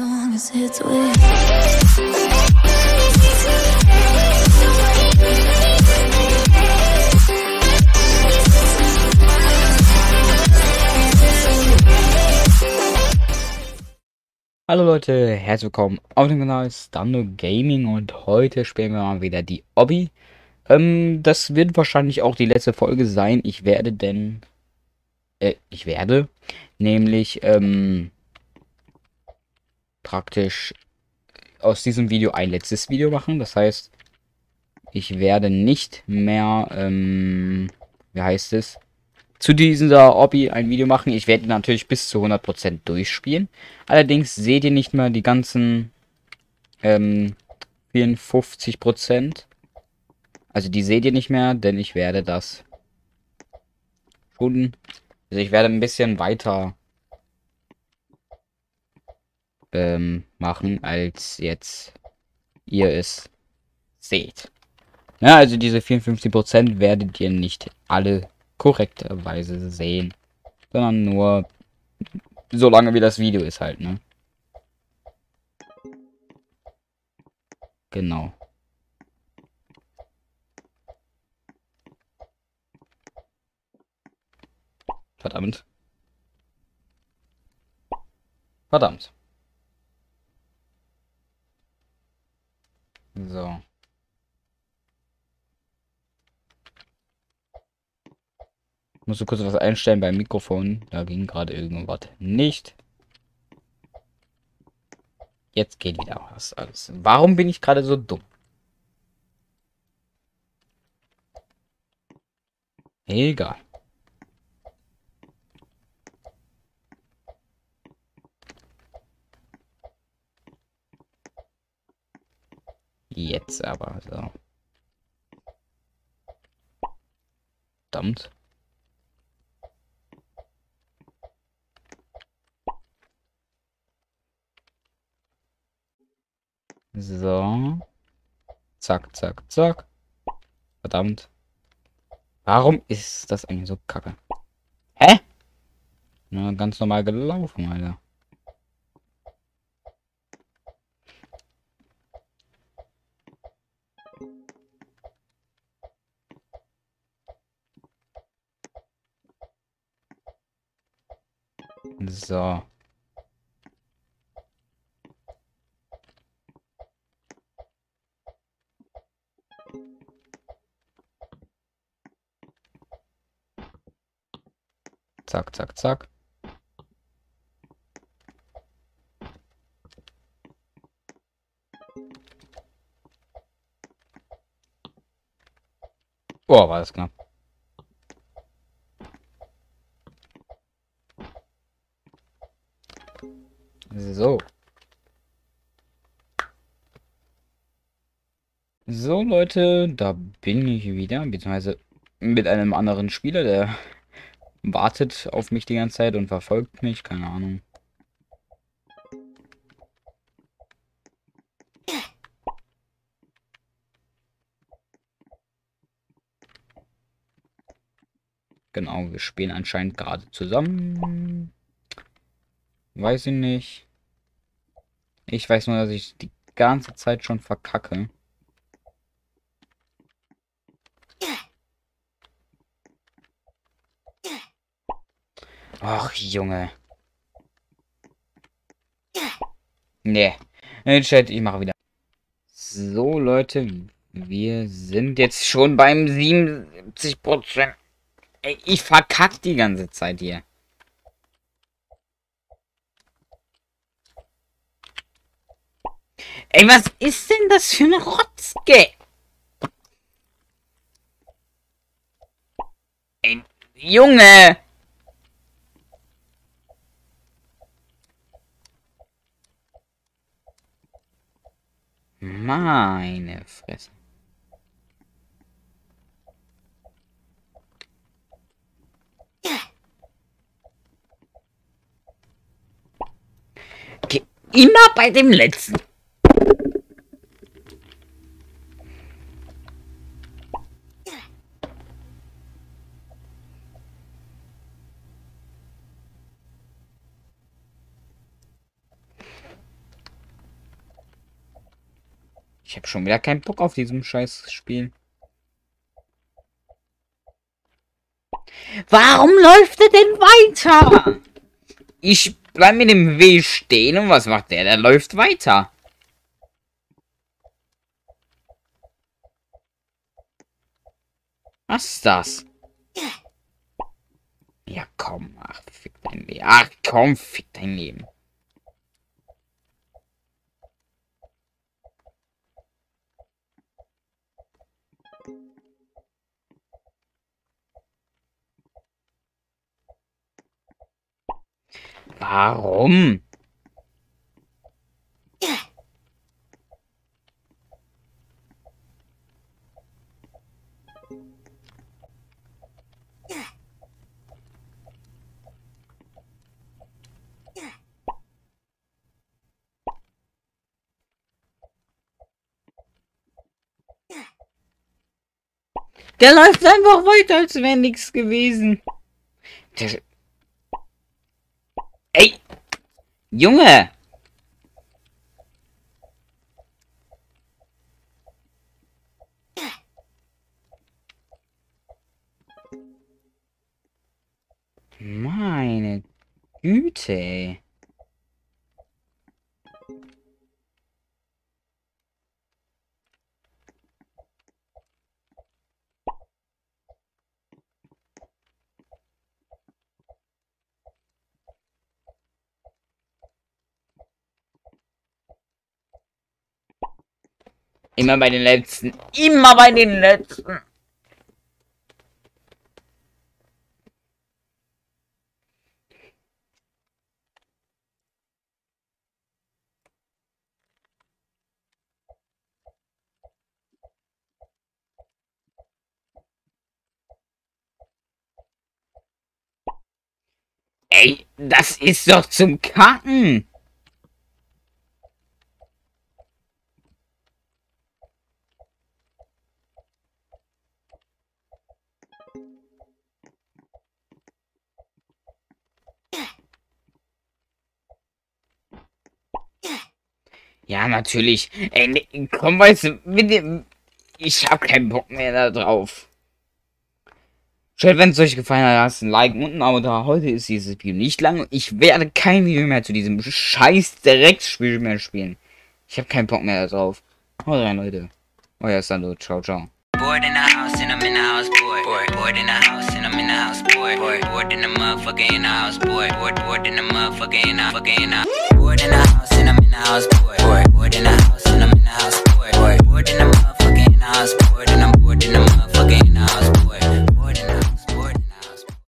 long as it's with Hallo Leute, herzlich willkommen auf dem Kanal Stando Gaming und heute spielen wir mal wieder die Obby. Ähm, das wird wahrscheinlich auch die letzte Folge sein. Ich werde denn, äh, ich werde nämlich, ähm, praktisch aus diesem Video ein letztes Video machen. Das heißt, ich werde nicht mehr, ähm, wie heißt es, zu dieser Obby ein Video machen. Ich werde natürlich bis zu 100% durchspielen. Allerdings seht ihr nicht mehr die ganzen ähm, 54%. Also die seht ihr nicht mehr, denn ich werde das schon... Also ich werde ein bisschen weiter ähm, machen, als jetzt ihr es seht. Ja, also diese 54% werdet ihr nicht alle korrekterweise sehen. Sondern nur so lange wie das Video ist halt, ne? Genau. Verdammt. Verdammt. So. Ich musste kurz was einstellen beim Mikrofon. Da ging gerade irgendwas nicht. Jetzt geht wieder was alles. Warum bin ich gerade so dumm? Egal. Jetzt aber so. Verdammt. So. Zack, zack, zack. Verdammt. Warum ist das eigentlich so kacke? Hä? Na, ganz normal gelaufen, Alter. So. Zack, zack, zack. Oh, war das knapp. So, Leute, da bin ich wieder, beziehungsweise mit einem anderen Spieler, der wartet auf mich die ganze Zeit und verfolgt mich, keine Ahnung. Genau, wir spielen anscheinend gerade zusammen. Weiß ich nicht. Ich weiß nur, dass ich die ganze Zeit schon verkacke. Ach, Junge. Nee. Chat, ich mache wieder. So, Leute. Wir sind jetzt schon beim 77%. Ey, ich verkack die ganze Zeit hier. Ey, was ist denn das für eine Rotzge? Ey, Junge! Meine Fresse. Immer bei dem letzten. Ich habe schon wieder keinen Bock auf diesem scheiß Spiel. Warum läuft er denn weiter? Ich bleib mit dem W stehen und was macht der? Der läuft weiter. Was ist das? Ja, komm, ach, fick dein Leben. Ach, komm, fick dein Leben. Warum? Der läuft einfach weiter, als wäre nichts gewesen. Der... Ey! Junge! Meine Güte. ey. Immer bei den letzten. Immer bei den letzten. Ey, das ist doch zum Kacken. Ja, natürlich. Ey, komm, weißt du, mit dem... Ich hab keinen Bock mehr da drauf. Schön, wenn es euch gefallen hat, lasst ein Like und ein Abo da. Heute ist dieses Video nicht lang. Ich werde kein Video mehr zu diesem scheiß Direktspiel mehr spielen. Ich habe keinen Bock mehr drauf. Haut rein, Leute. Euer Sando. Ciao, ciao. Bored in the house and I'm in the house boy. Bored, bored in the house and I'm in the house boy. Bored, bored in the motherfucker in the house boy. Bored, bored in the motherfucker in the house. in Bored in the house and I'm in the house boy. Bored, bored in the house and I'm in the house boy. Bored, bored in the motherfucker in the house boy. and I'm